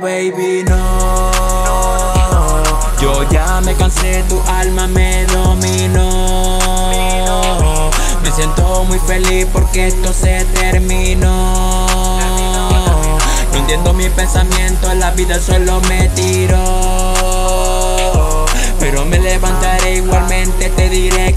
baby no. Yo ya me cansé, tu alma me dominó. Me siento muy feliz porque esto se terminó. No entiendo mi pensamiento, la vida solo me tiró. Pero me levantaré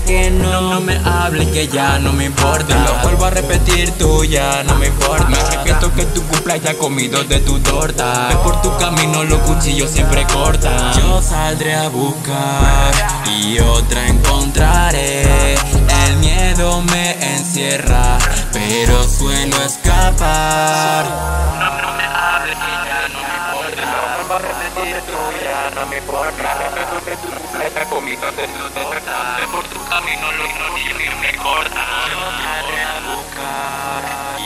que no. No, me hables que ya no me importa. Te lo vuelvo a repetir, tú ya no me importa. Me arrepiento que tu cumpla ya comido de tu torta. Ve por tu camino, los cuchillos siempre cortan. Yo saldré a buscar y otra encontraré. El miedo me encierra, pero suelo escapar. No, me hables que ya no me importa. Vuelvo a repetir, tú ya no me importa. Me arrepiento que tu Ve por tu camino, los cuchillos me cortan Yo saldré a buscar y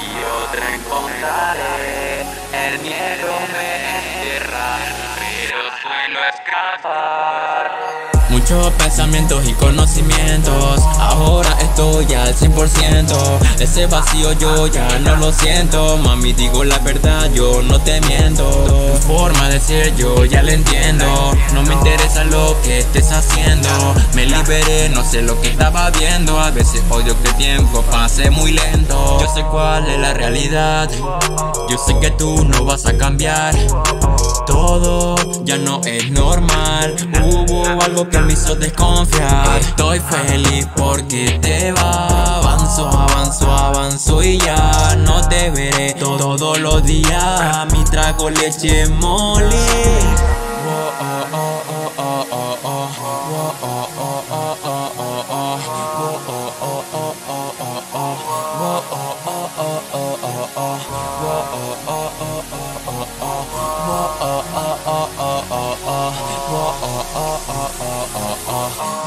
otra encontraré El miedo me encierra, pero suelo escapar Muchos pensamientos y conocimientos. Ahora estoy al 100% Ese vacío yo ya no lo siento. Mami digo la verdad, yo no te miento. Tu forma de ser yo ya la entiendo. No me interesa que estés haciendo. Me liberé, no sé lo que estaba viendo. A veces odio que el tiempo pase muy lento. Yo sé cuál es la realidad. Yo sé que tú no vas a cambiar. Todo ya no es normal. Hubo algo que me hizo desconfiar. Estoy feliz porque te va. Avanzo, avanzo, avanzo y ya No te veré todos los días. Mi trago leche mole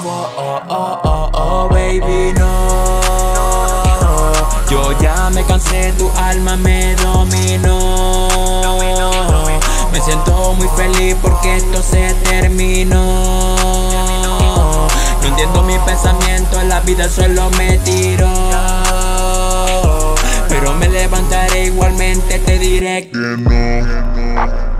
oh baby no. Yo ya me cansé, tu alma me dominó. Me siento muy feliz porque esto se terminó. No entiendo mi pensamiento, la vida solo me tiró. Pero me levantaré igualmente, te diré que no